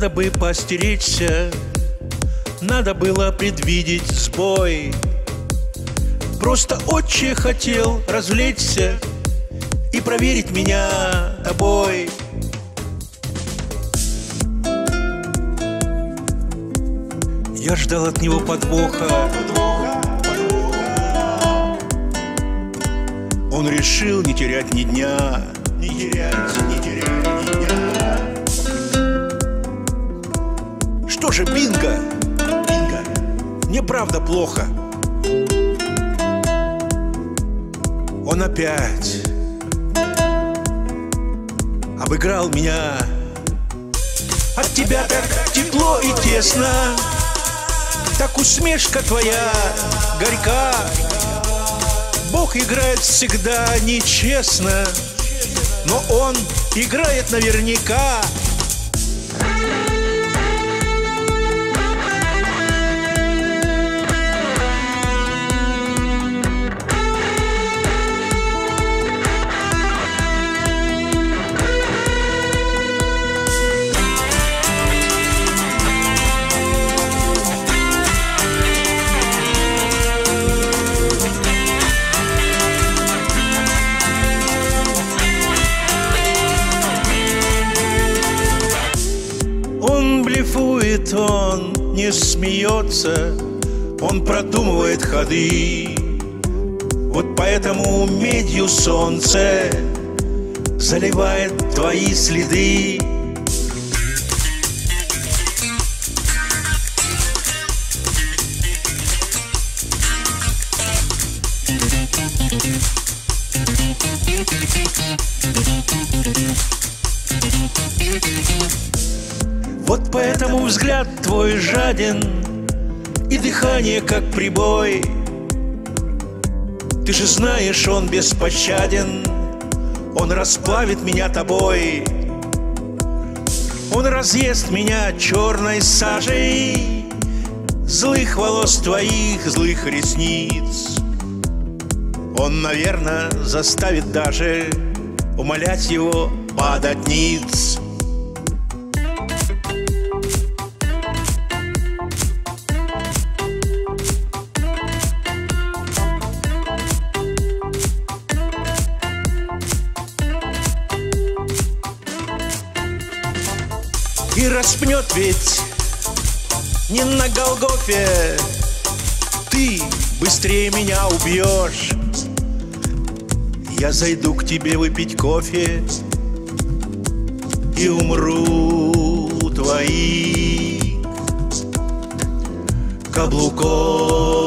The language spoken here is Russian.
Надо бы постеречься Надо было предвидеть сбой. Просто отче хотел развлечься И проверить меня тобой Я ждал от него подвоха. Он решил не терять ни дня. Не терять, не терять ни дня Что же, Бинго? Бинго, мне правда плохо. Он опять Обыграл меня. От тебя так тепло и тесно Так усмешка твоя горька. Бог играет всегда нечестно Но Он играет наверняка блефует, он не смеется Он продумывает ходы. Вот поэтому медью солнце Заливает твои следы Вот поэтому взгляд твой жаден И дыхание как прибой. Ты же знаешь, он беспощаден Он расплавит меня тобой. Он разъест меня черной сажей Злых волос твоих, злых ресниц. Он, наверное, заставит даже Умолять его падать ниц И распнет ведь не на Голгофе. Ты быстрее меня убьешь. Я зайду к тебе выпить кофе И умру твоих каблуков